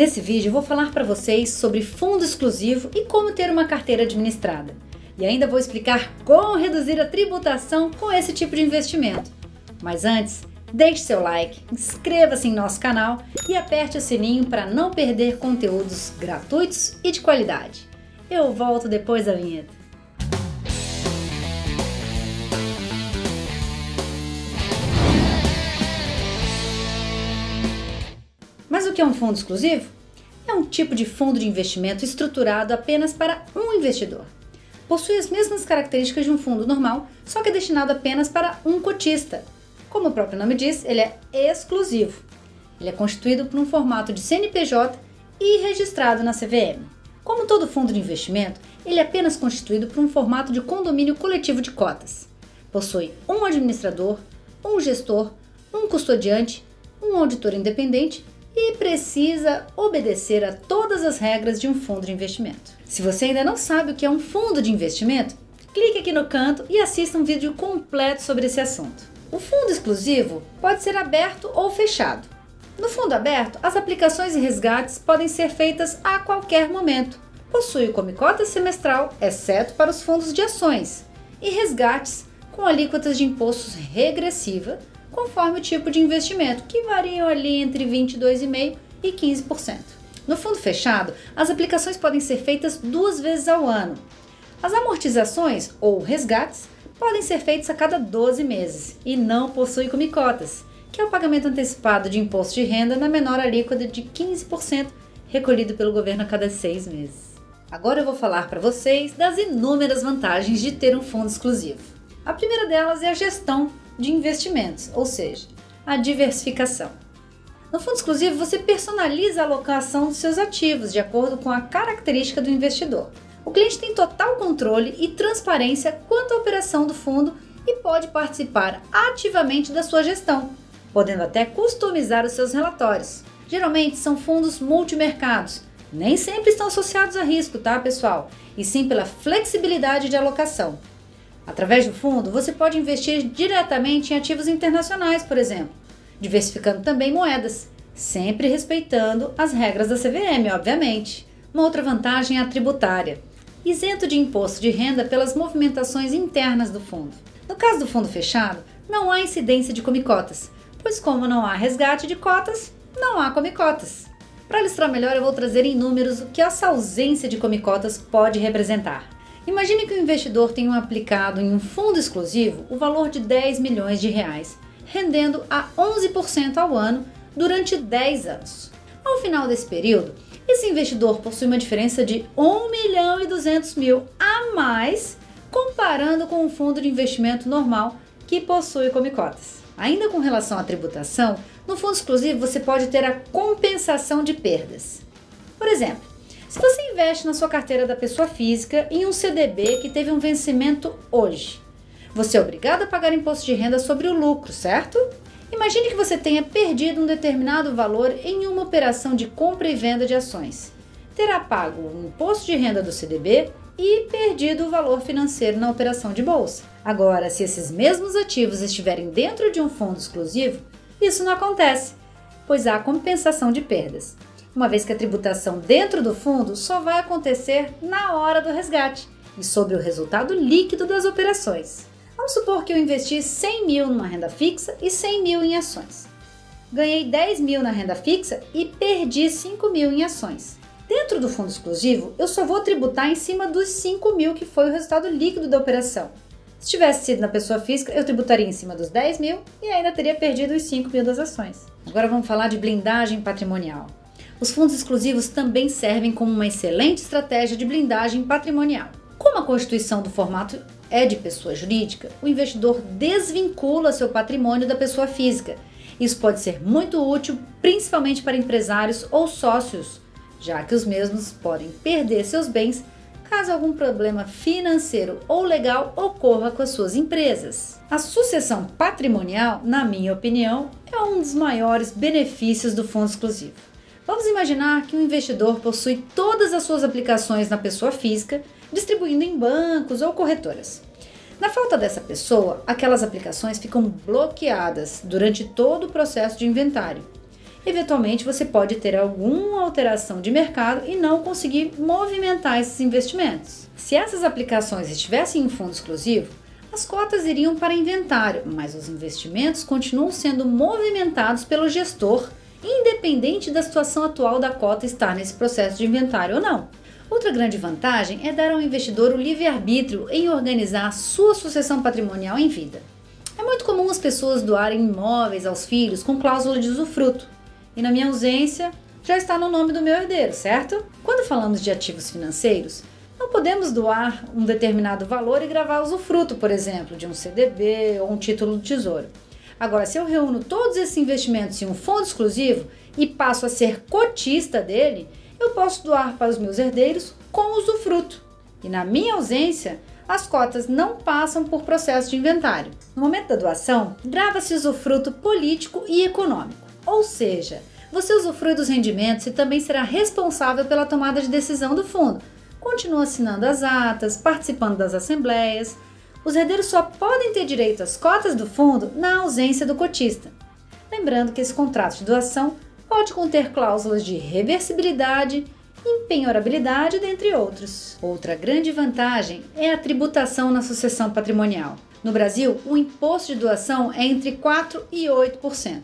Nesse vídeo vou falar para vocês sobre fundo exclusivo e como ter uma carteira administrada. E ainda vou explicar como reduzir a tributação com esse tipo de investimento. Mas antes, deixe seu like, inscreva-se em nosso canal e aperte o sininho para não perder conteúdos gratuitos e de qualidade. Eu volto depois da vinheta. O que é um fundo exclusivo? É um tipo de fundo de investimento estruturado apenas para um investidor. Possui as mesmas características de um fundo normal, só que é destinado apenas para um cotista. Como o próprio nome diz, ele é exclusivo. Ele é constituído por um formato de CNPJ e registrado na CVM. Como todo fundo de investimento, ele é apenas constituído por um formato de condomínio coletivo de cotas. Possui um administrador, um gestor, um custodiante, um auditor independente e precisa obedecer a todas as regras de um fundo de investimento. Se você ainda não sabe o que é um fundo de investimento, clique aqui no canto e assista um vídeo completo sobre esse assunto. O fundo exclusivo pode ser aberto ou fechado. No fundo aberto, as aplicações e resgates podem ser feitas a qualquer momento. Possui come cota semestral, exceto para os fundos de ações, e resgates com alíquotas de impostos regressiva conforme o tipo de investimento, que variam ali entre 22,5% e 15%. No fundo fechado, as aplicações podem ser feitas duas vezes ao ano. As amortizações ou resgates podem ser feitos a cada 12 meses e não possui comicotas, que é o pagamento antecipado de imposto de renda na menor alíquota de 15% recolhido pelo governo a cada seis meses. Agora eu vou falar para vocês das inúmeras vantagens de ter um fundo exclusivo. A primeira delas é a gestão de investimentos, ou seja, a diversificação. No fundo exclusivo, você personaliza a alocação dos seus ativos de acordo com a característica do investidor. O cliente tem total controle e transparência quanto à operação do fundo e pode participar ativamente da sua gestão, podendo até customizar os seus relatórios. Geralmente são fundos multimercados, nem sempre estão associados a risco, tá, pessoal? E sim pela flexibilidade de alocação. Através do fundo, você pode investir diretamente em ativos internacionais, por exemplo, diversificando também moedas, sempre respeitando as regras da CVM, obviamente. Uma outra vantagem é a tributária, isento de imposto de renda pelas movimentações internas do fundo. No caso do fundo fechado, não há incidência de comicotas, pois como não há resgate de cotas, não há comicotas. Para ilustrar melhor, eu vou trazer em números o que essa ausência de comicotas pode representar. Imagine que o investidor tenha aplicado em um fundo exclusivo o valor de 10 milhões de reais, rendendo a 11% ao ano durante 10 anos. Ao final desse período, esse investidor possui uma diferença de 1 milhão e 200 mil a mais comparando com um fundo de investimento normal que possui comicotas. Ainda com relação à tributação, no fundo exclusivo você pode ter a compensação de perdas. Por exemplo, se você investe na sua carteira da pessoa física em um CDB que teve um vencimento hoje, você é obrigado a pagar imposto de renda sobre o lucro, certo? Imagine que você tenha perdido um determinado valor em uma operação de compra e venda de ações. Terá pago o imposto de renda do CDB e perdido o valor financeiro na operação de bolsa. Agora, se esses mesmos ativos estiverem dentro de um fundo exclusivo, isso não acontece, pois há compensação de perdas uma vez que a tributação dentro do fundo só vai acontecer na hora do resgate e sobre o resultado líquido das operações. Vamos supor que eu investi 100 mil numa renda fixa e 100 mil em ações. Ganhei 10 mil na renda fixa e perdi 5 mil em ações. Dentro do fundo exclusivo, eu só vou tributar em cima dos 5 mil que foi o resultado líquido da operação. Se tivesse sido na pessoa física, eu tributaria em cima dos 10 mil e ainda teria perdido os 5 mil das ações. Agora vamos falar de blindagem patrimonial. Os fundos exclusivos também servem como uma excelente estratégia de blindagem patrimonial. Como a constituição do formato é de pessoa jurídica, o investidor desvincula seu patrimônio da pessoa física. Isso pode ser muito útil, principalmente para empresários ou sócios, já que os mesmos podem perder seus bens caso algum problema financeiro ou legal ocorra com as suas empresas. A sucessão patrimonial, na minha opinião, é um dos maiores benefícios do fundo exclusivo. Vamos imaginar que um investidor possui todas as suas aplicações na pessoa física, distribuindo em bancos ou corretoras. Na falta dessa pessoa, aquelas aplicações ficam bloqueadas durante todo o processo de inventário. eventualmente você pode ter alguma alteração de mercado e não conseguir movimentar esses investimentos. Se essas aplicações estivessem em fundo exclusivo, as cotas iriam para inventário, mas os investimentos continuam sendo movimentados pelo gestor, independente da situação atual da cota estar nesse processo de inventário ou não. Outra grande vantagem é dar ao investidor o livre-arbítrio em organizar sua sucessão patrimonial em vida. É muito comum as pessoas doarem imóveis aos filhos com cláusula de usufruto, e na minha ausência já está no nome do meu herdeiro, certo? Quando falamos de ativos financeiros, não podemos doar um determinado valor e gravar usufruto, por exemplo, de um CDB ou um título do tesouro. Agora, se eu reúno todos esses investimentos em um fundo exclusivo e passo a ser cotista dele, eu posso doar para os meus herdeiros com usufruto. E na minha ausência, as cotas não passam por processo de inventário. No momento da doação, grava-se usufruto político e econômico, ou seja, você usufrui dos rendimentos e também será responsável pela tomada de decisão do fundo. Continua assinando as atas, participando das assembleias. Os herdeiros só podem ter direito às cotas do fundo na ausência do cotista. Lembrando que esse contrato de doação pode conter cláusulas de reversibilidade, empenhorabilidade, dentre outros. Outra grande vantagem é a tributação na sucessão patrimonial. No Brasil, o imposto de doação é entre 4% e 8%.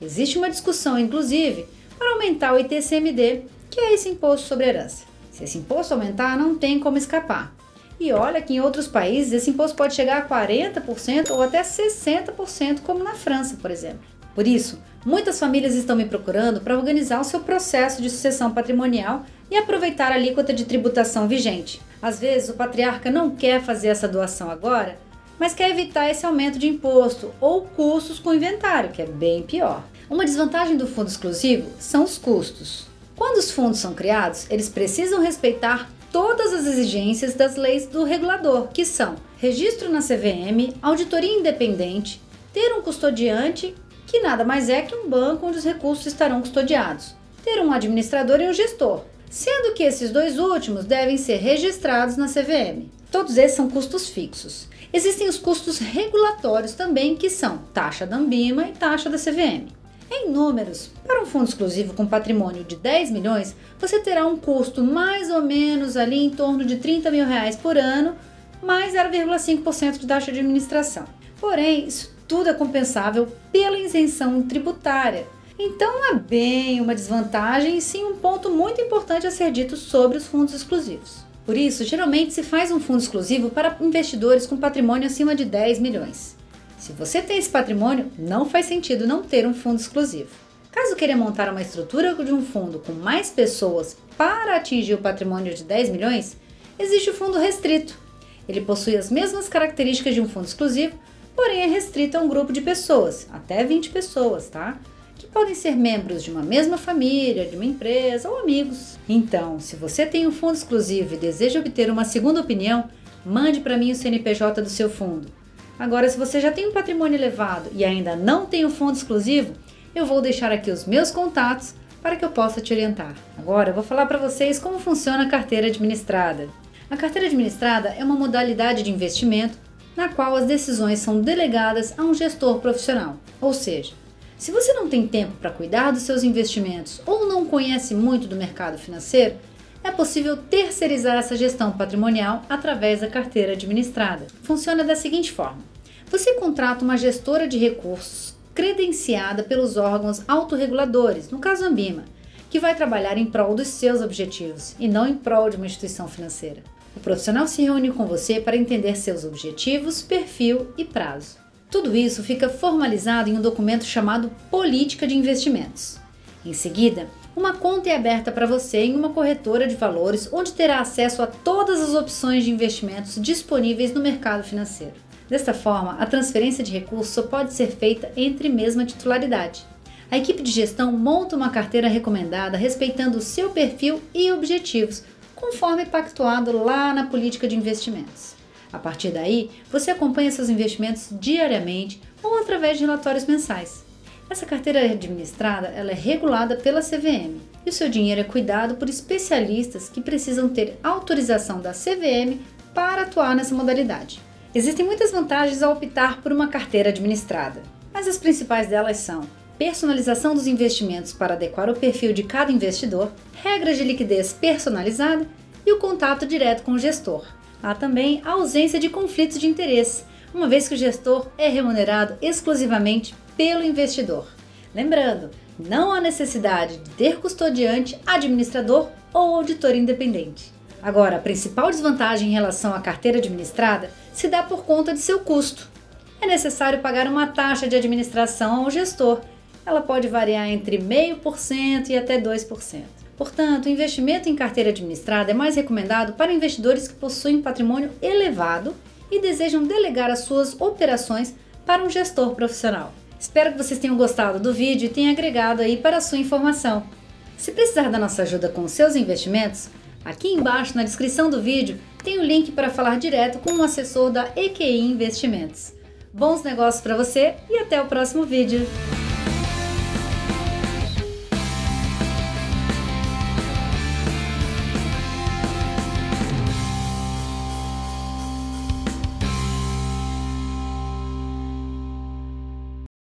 Existe uma discussão, inclusive, para aumentar o ITCMD, que é esse imposto sobre herança. Se esse imposto aumentar, não tem como escapar. E olha que em outros países esse imposto pode chegar a 40% ou até 60%, como na França, por exemplo. Por isso, muitas famílias estão me procurando para organizar o seu processo de sucessão patrimonial e aproveitar a alíquota de tributação vigente. Às vezes, o patriarca não quer fazer essa doação agora, mas quer evitar esse aumento de imposto ou custos com inventário, que é bem pior. Uma desvantagem do fundo exclusivo são os custos. Quando os fundos são criados, eles precisam respeitar todas as exigências das leis do regulador, que são registro na CVM, auditoria independente, ter um custodiante que nada mais é que um banco onde os recursos estarão custodiados, ter um administrador e um gestor, sendo que esses dois últimos devem ser registrados na CVM. Todos esses são custos fixos. Existem os custos regulatórios também, que são taxa da Ambima e taxa da CVM. Em números, para um fundo exclusivo com patrimônio de 10 milhões, você terá um custo mais ou menos ali em torno de 30 mil reais por ano, mais 0,5% de taxa de administração. Porém, isso tudo é compensável pela isenção tributária. Então não é bem uma desvantagem, e sim um ponto muito importante a ser dito sobre os fundos exclusivos. Por isso, geralmente se faz um fundo exclusivo para investidores com patrimônio acima de 10 milhões. Se você tem esse patrimônio, não faz sentido não ter um fundo exclusivo. Caso queira montar uma estrutura de um fundo com mais pessoas para atingir o patrimônio de 10 milhões, existe o fundo restrito. Ele possui as mesmas características de um fundo exclusivo, porém é restrito a um grupo de pessoas, até 20 pessoas, tá? Que podem ser membros de uma mesma família, de uma empresa ou amigos. Então, se você tem um fundo exclusivo e deseja obter uma segunda opinião, mande para mim o CNPJ do seu fundo. Agora, se você já tem um patrimônio elevado e ainda não tem um fundo exclusivo, eu vou deixar aqui os meus contatos para que eu possa te orientar. Agora, eu vou falar para vocês como funciona a carteira administrada. A carteira administrada é uma modalidade de investimento na qual as decisões são delegadas a um gestor profissional. Ou seja, se você não tem tempo para cuidar dos seus investimentos ou não conhece muito do mercado financeiro, é possível terceirizar essa gestão patrimonial através da carteira administrada. Funciona da seguinte forma: você contrata uma gestora de recursos credenciada pelos órgãos autorreguladores, no caso Ambima, que vai trabalhar em prol dos seus objetivos e não em prol de uma instituição financeira. O profissional se reúne com você para entender seus objetivos, perfil e prazo. Tudo isso fica formalizado em um documento chamado Política de Investimentos. Em seguida, uma conta é aberta para você em uma corretora de valores, onde terá acesso a todas as opções de investimentos disponíveis no mercado financeiro. Desta forma, a transferência de recursos só pode ser feita entre mesma titularidade. A equipe de gestão monta uma carteira recomendada respeitando o seu perfil e objetivos, conforme pactuado lá na política de investimentos. A partir daí, você acompanha seus investimentos diariamente ou através de relatórios mensais. Essa carteira administrada ela é regulada pela CVM e o seu dinheiro é cuidado por especialistas que precisam ter autorização da CVM para atuar nessa modalidade. Existem muitas vantagens ao optar por uma carteira administrada, mas as principais delas são personalização dos investimentos para adequar o perfil de cada investidor, regras de liquidez personalizada e o contato direto com o gestor. Há também a ausência de conflitos de interesse, uma vez que o gestor é remunerado exclusivamente pelo investidor. Lembrando, não há necessidade de ter custodiante, administrador ou auditor independente. Agora, a principal desvantagem em relação à carteira administrada se dá por conta de seu custo. É necessário pagar uma taxa de administração ao gestor. Ela pode variar entre 0,5% e até 2%. Portanto, o investimento em carteira administrada é mais recomendado para investidores que possuem patrimônio elevado e desejam delegar as suas operações para um gestor profissional. Espero que vocês tenham gostado do vídeo e tenha agregado aí para a sua informação. Se precisar da nossa ajuda com seus investimentos, aqui embaixo na descrição do vídeo tem o link para falar direto com um assessor da EQI Investimentos. Bons negócios para você e até o próximo vídeo!